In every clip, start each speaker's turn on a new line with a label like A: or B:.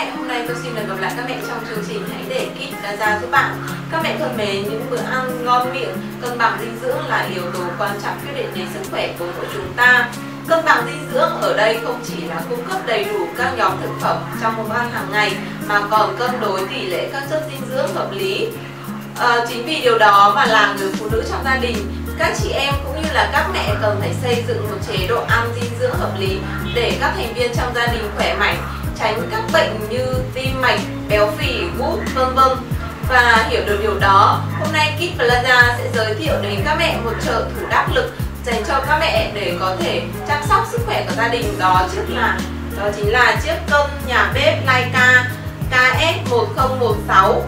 A: mẹ, hôm nay tôi xin được gặp lại các mẹ trong chương trình. Hãy để Kit ra ra giúp bạn. Các mẹ thân mến, những bữa ăn ngon miệng, cân bằng dinh dưỡng là yếu tố quan trọng quyết định đến sức khỏe của mỗi chúng ta. Cân bằng dinh dưỡng ở đây không chỉ là cung cấp đầy đủ các nhóm thực phẩm trong một bữa ăn hàng ngày mà còn cân đối tỷ lệ các chất dinh dưỡng hợp lý. À, Chính vì điều đó mà là người phụ nữ trong gia đình các chị em cũng như là các mẹ cần phải xây dựng một chế độ ăn dinh dưỡng hợp lý để các thành viên trong gia đình khỏe mạnh tránh các bệnh như tim mạch, béo phì, gút, vân vân. Và hiểu được điều đó, hôm nay Kit Plaza sẽ giới thiệu đến các mẹ một trợ thủ đắc lực dành cho các mẹ để có thể chăm sóc sức khỏe của gia đình đó trước là đó chính là chiếc cân nhà bếp Laika KS1016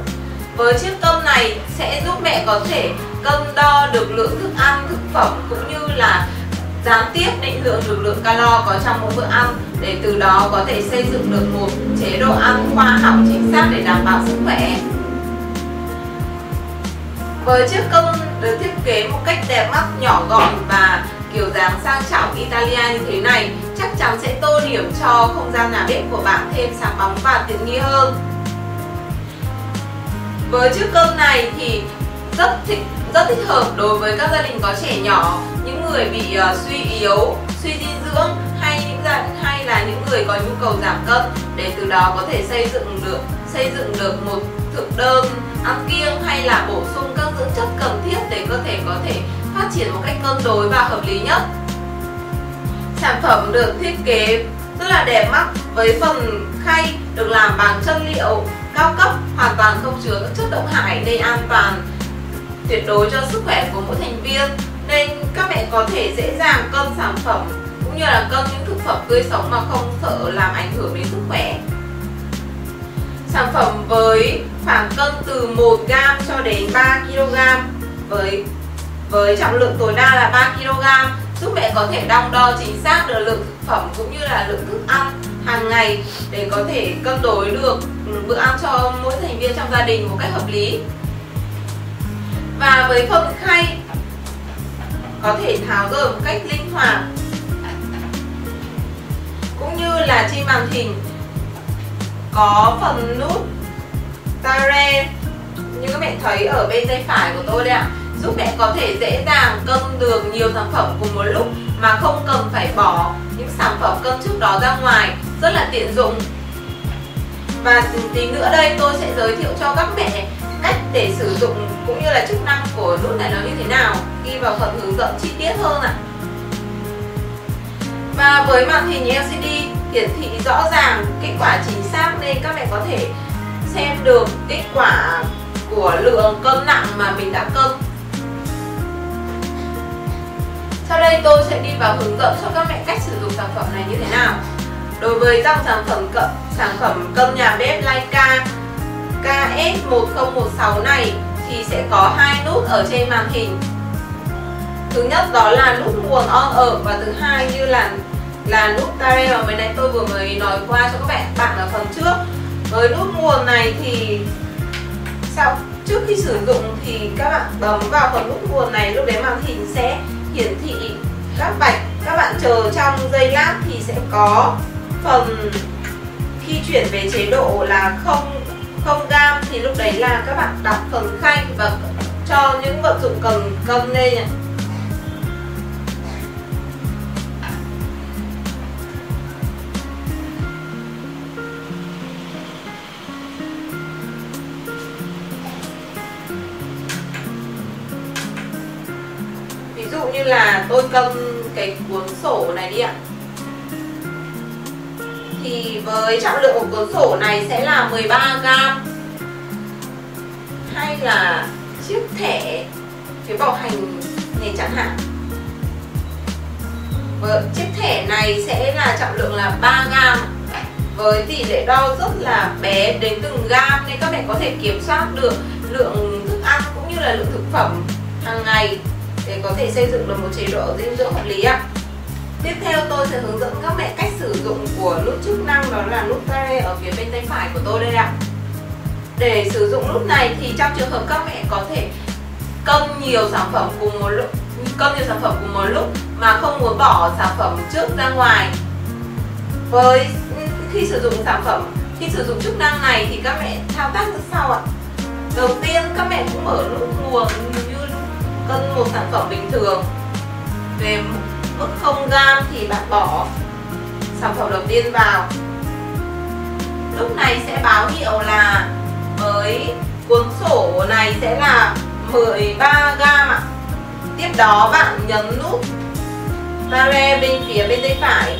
A: với chiếc cân này sẽ giúp mẹ có thể cân đo được lượng thức ăn, thực phẩm cũng như là gián tiếp định lượng được lượng calo có trong mỗi bữa ăn để từ đó có thể xây dựng được một chế độ ăn khoa học chính xác để đảm bảo sức khỏe. Với chiếc cân được thiết kế một cách đẹp mắt, nhỏ gọn và kiểu dáng sang trọng Italia như thế này chắc chắn sẽ tô điểm cho không gian nhà bếp của bạn thêm sáng bóng và tiện nghi hơn. Với chiếc cân này thì rất thích rất thích hợp đối với các gia đình có trẻ nhỏ, những người bị uh, suy yếu, suy dinh dưỡng hay những gia hay là những người có nhu cầu giảm cân để từ đó có thể xây dựng được xây dựng được một thực đơn ăn kiêng hay là bổ sung các dưỡng chất cần thiết để cơ thể có thể phát triển một cách cân đối và hợp lý nhất. Sản phẩm được thiết kế rất là đẹp mắt với phần khay được làm bằng chất liệu cao cấp hoàn toàn không chứa các chất độc hại nên an toàn tuyệt đối cho sức khỏe của mỗi thành viên. Nên các mẹ có thể dễ dàng cân sản phẩm, cũng như là cân những thực phẩm tươi sống mà không sợ làm ảnh hưởng đến sức khỏe. Sản phẩm với khoảng cân từ 1 g cho đến 3 kg, với với trọng lượng tối đa là 3 kg. Giúp mẹ có thể đong đo chính xác được lượng thực phẩm cũng như là lượng thức ăn hàng ngày để có thể cân đối được ừ, bữa ăn cho mỗi thành viên trong gia đình một cách hợp lý và với phần khay có thể tháo rời một cách linh hoạt. Cũng như là trên màn hình, có phần nút tare. Như các mẹ thấy ở bên tay phải của tôi đây ạ, giúp mẹ có thể dễ dàng cân được nhiều sản phẩm cùng một lúc mà không cần phải bỏ những sản phẩm cân trước đó ra ngoài. Rất là tiện dụng. Và tí nữa đây, tôi sẽ giới thiệu cho các mẹ cách để sử dụng cũng như là chức năng của nút này nó như thế nào, ghi vào phần hướng dẫn chi tiết hơn ạ. Và với màn hình LCD hiển thị rõ ràng kết quả chính xác nên các mẹ có thể xem được kết quả của lượng cân nặng mà mình đã cân. Sau đây tôi sẽ đi vào hướng dẫn cho các mẹ cách sử dụng sản phẩm này như thế nào. Đối với dòng sản phẩm cận, sản phẩm cân nhà bếp like KS1016 này thì sẽ có hai nút ở trên màn hình. Thứ nhất đó là nút nguồn on ở và thứ hai như là là nút tare mà mới nãy tôi vừa mới nói qua cho các bạn bạn ở phần trước. Với nút nguồn này thì sau, trước khi sử dụng thì các bạn bấm vào phần nút nguồn này, lúc đấy màn hình sẽ hiển thị các bạch. các bạn chờ trong giây lát thì sẽ có phần khi chuyển về chế độ là không không thì lúc đấy là các bạn đọc phần khay và cho những vật dụng cần cầm lên nhỉ ví dụ như là tôi cầm cái cuốn sổ này đi ạ. Thì với trọng lượng của cuốn sổ này sẽ là 13 gram hay là chiếc thẻ phiếu bảo hành này chẳng hạn với chiếc thẻ này sẽ là trọng lượng là 3 gram với tỷ lệ đo rất là bé đến từng gam nên các mẹ có thể kiểm soát được lượng thức ăn cũng như là lượng thực phẩm hàng ngày để có thể xây dựng được một chế độ dinh dưỡng hợp lý ạ. Tiếp theo tôi sẽ hướng dẫn các mẹ cách sử dụng của nút chức năng đó là nút tay ở phía bên tay phải của tôi đây ạ. Để sử dụng lúc này thì trong trường hợp các mẹ có thể cân nhiều sản phẩm cùng một lúc cân nhiều sản phẩm cùng một lúc mà không muốn bỏ sản phẩm trước ra ngoài. Với khi sử dụng sản phẩm, khi sử dụng chức năng này thì các mẹ thao tác như sau ạ? Đầu tiên, các mẹ cũng mở nút nguồn như cân một sản phẩm bình thường. Về mức không gram thì bạn bỏ sản phẩm đầu tiên vào. Lúc này sẽ báo hiệu là với cuốn sổ này sẽ là 13 gram ạ. Tiếp đó bạn nhấn nút Tare bên phía bên tay phải.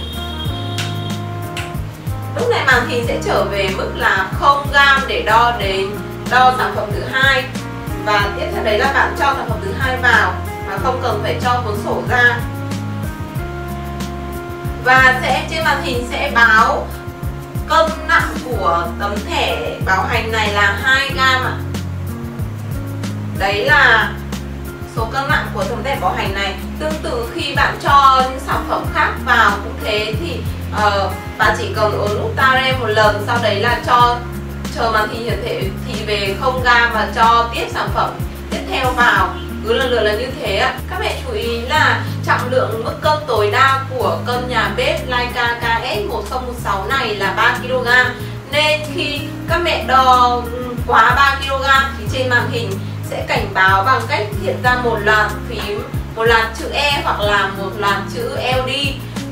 A: Lúc này màn hình sẽ trở về mức là 0 gram để đo đến, đo sản phẩm thứ hai. Và tiếp theo đấy là bạn cho sản phẩm thứ hai vào mà không cần phải cho cuốn sổ ra. Và sẽ, trên màn hình sẽ báo cân nặng của tấm thẻ bảo hành này là 2 gram ạ. Đấy là số cân nặng của tấm thẻ bảo hành này. Tương tự khi bạn cho những sản phẩm khác vào cũng thế thì uh, bạn chỉ cần ấn nút tare một lần sau đấy là cho chờ màn hình hiển thị thì về 0 gram và cho tiếp sản phẩm tiếp theo vào cứ lần lượt là như thế ạ. Các mẹ chú ý là trọng lượng mức cân tối đa của cân nhà bếp Leica KS 1016 này là 3 kg nên khi các mẹ đo ừ, quá 3 kg thì trên màn hình sẽ cảnh báo bằng cách hiện ra một loạt phím một loạt chữ E hoặc là một loạt chữ LD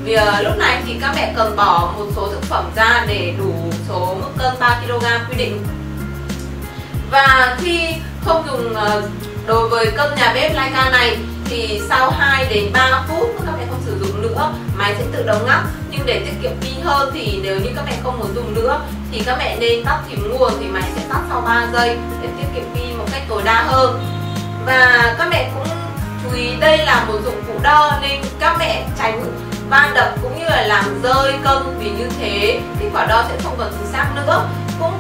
A: vì ờ, lúc này thì các mẹ cần bỏ một số thực phẩm ra để đủ số mức cân 3 kg quy định. Và khi không dùng uh, đối với cân nhà bếp Leica này, thì sau 2 đến 3 phút các mẹ không sử dụng nữa, máy sẽ tự động ngắt nhưng để tiết kiệm pin hơn thì nếu như các mẹ không muốn dùng nữa, thì các mẹ nên tắt thì nguồn thì máy sẽ tắt sau 3 giây để tiết kiệm pin một cách tối đa hơn. Và các mẹ cũng chú ý đây là một dụng cụ đo nên các mẹ tránh va đập cũng như là làm rơi cân vì như thế kết quả đo sẽ không còn chính xác nữa. Cũng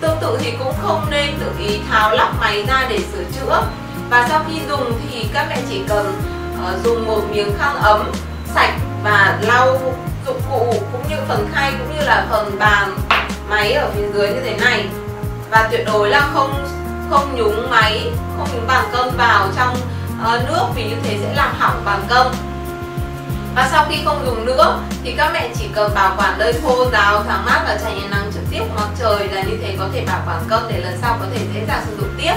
A: tương tự thì cũng không nên tự ý tháo lắp máy ra để sửa chữa và sau khi dùng thì các mẹ chỉ cần uh, dùng một miếng khăn ấm sạch và lau dụng cụ cũng như phần khay cũng như là phần bàn máy ở phía dưới như thế này. Và tuyệt đối là không không nhúng máy không nhúng bàn cân vào trong uh, nước vì như thế sẽ làm hỏng bàn cân. Và sau khi không dùng nữa thì các mẹ chỉ cần bảo quản nơi khô ráo thoáng mát và tránh ánh nắng trực tiếp của mặt trời là như thế có thể bảo quản cân để lần sau có thể dễ dàng sử dụng tiếp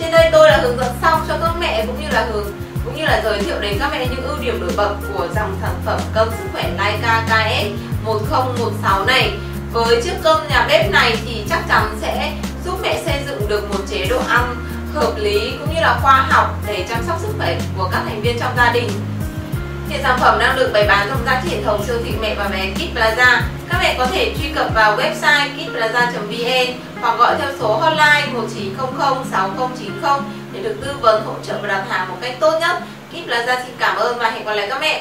A: trên đây tôi đã hướng dẫn xong cho các mẹ cũng như là hướng, cũng như là giới thiệu đến các mẹ những ưu điểm nổi bật của dòng sản phẩm cơm sức khỏe Leica KS 1016 này với chiếc cơm nhà bếp này thì chắc chắn sẽ giúp mẹ xây dựng được một chế độ ăn hợp lý cũng như là khoa học để chăm sóc sức khỏe của các thành viên trong gia đình Hiện sản phẩm đang được bày bán trong giá trị hệ thống siêu thị mẹ và bé Kit Plaza. Các mẹ có thể truy cập vào website kitplaza.vn e hoặc gọi theo số hotline 1900 6090 để được tư vấn hỗ trợ và đặt hàng một cách tốt nhất. Kitplaza xin cảm ơn và hẹn gặp lại các mẹ.